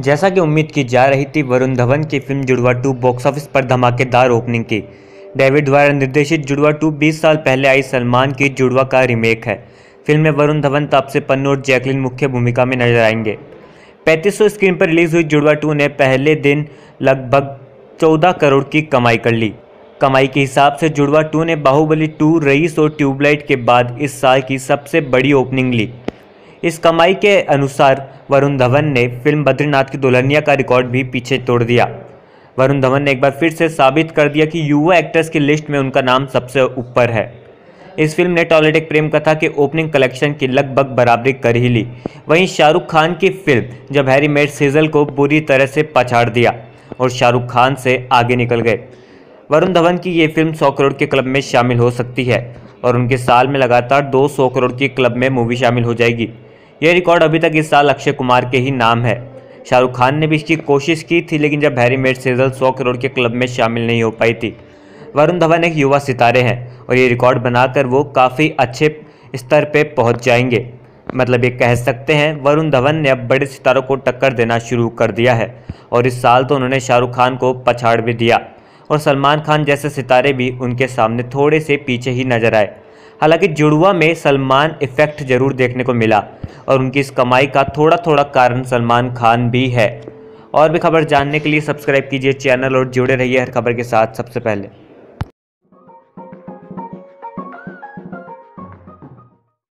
जैसा कि उम्मीद की जा रही थी, वरुण धवन की फ़िल्म जुड़वा टू बॉक्स ऑफ़िस पर धमाकेदार ओपनिंग की। डेविड द्वारा निर्देशित जुड़वा टू 20 साल पहले आई सलमान की जुड़वा का रीमेक है। फ़िल्म में वरुण धवन, तापसे पन्नू और जैकलिन मुख्य भूमिका में नज़र आएँगे। 3500 स्क्रीन पर रिलीज़ हुई जुड़वा टू ने पहले दिन लगभग 14 करोड़ की कमाई कर ली। कमाई के हिसाब से जुड़वा टू ने बाहुबली टू, रईस और ट्यूबलाइट के बाद इस साल की सबसे बड़ी ओपनिंग ली। इस कमाई के अनुसार वरुण धवन ने फ़िल्म बद्रीनाथ की दुल्हनिया का रिकॉर्ड भी पीछे तोड़ दिया। वरुण धवन ने एक बार फिर से साबित कर दिया कि युवा एक्टर्स की लिस्ट में उनका नाम सबसे ऊपर है। इस फ़िल्म ने टॉयलेट प्रेम कथा के ओपनिंग कलेक्शन की लगभग बराबरी कर ही ली। वहीं शाहरुख खान की फ़िल्म, जब हैरी मेड सीजल को बुरी तरह से पछाड़ दिया और शाहरुख खान से आगे निकल गए। वरुण धवन की ये फ़िल्म 100 करोड़ के क्लब में शामिल हो सकती है और उनके साल में लगातार 200 करोड़ की क्लब में मूवी शामिल हो जाएगी। यह रिकॉर्ड अभी तक इस साल अक्षय कुमार के ही नाम है। शाहरुख खान ने भी इसकी कोशिश की थी, लेकिन जब हैरी मेड सेजल सौ करोड़ के क्लब में शामिल नहीं हो पाई थी, वरुण धवन एक युवा सितारे हैं और ये रिकॉर्ड बनाकर वो काफ़ी अच्छे स्तर पर पहुँच जाएँगे। मतलब ये कह सकते हैं, वरुण धवन ने अब बड़े सितारों को टक्कर देना शुरू कर दिया है और इस साल तो उन्होंने शाहरुख खान को पछाड़ भी दिया और सलमान खान जैसे सितारे भी उनके सामने थोड़े से पीछे ही नज़र आए। हालाँकि जुड़वा में सलमान इफ़ेक्ट ज़रूर देखने को मिला। और उनकी इस कमाई का थोड़ा थोड़ा कारण सलमान खान भी है। और भी खबर जानने के लिए सब्सक्राइब कीजिए चैनल और जुड़े रहिए हर खबर के साथ सबसे पहले।